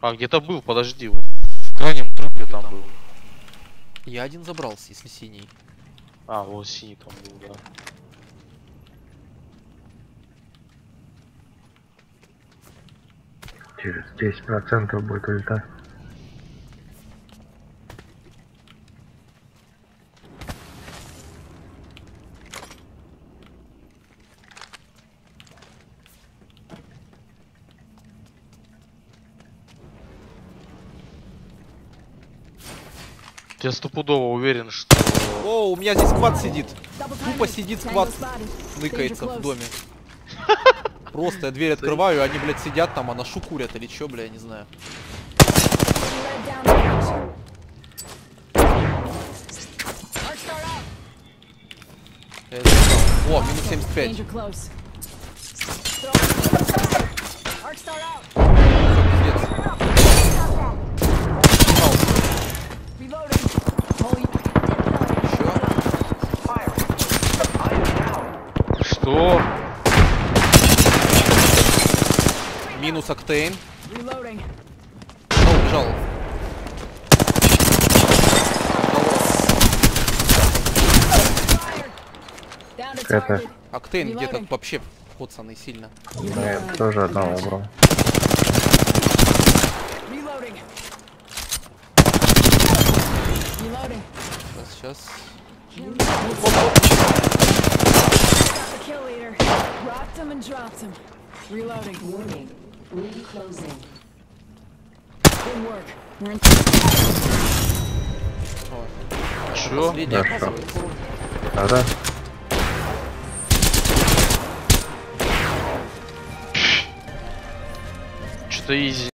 А, где-то был, подожди, вот в крайнем трупе там был. Я один забрался, если синий. А, вот синий там был, да. Через 10% будет ульта. Я стопудово уверен, что... О, у меня здесь квад сидит. Тупо сидит сквад, Ныкается в доме. Просто я дверь открываю, они, блядь, сидят там, а на шу курят или чё, бля, я не знаю. О, минус 75. Что? Минус Октейн. Ну, убежал. Это-. Октейн где-то вообще коцанный сильно. Ну, я тоже одного убрал. Сейчас, сейчас. Got the And dropped him. Reloading. Warning. Ring closing. Good work. We're in. Чё? Оказывается. Да-да. Что-то изи.